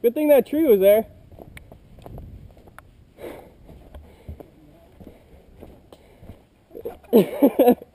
Good thing that tree was there.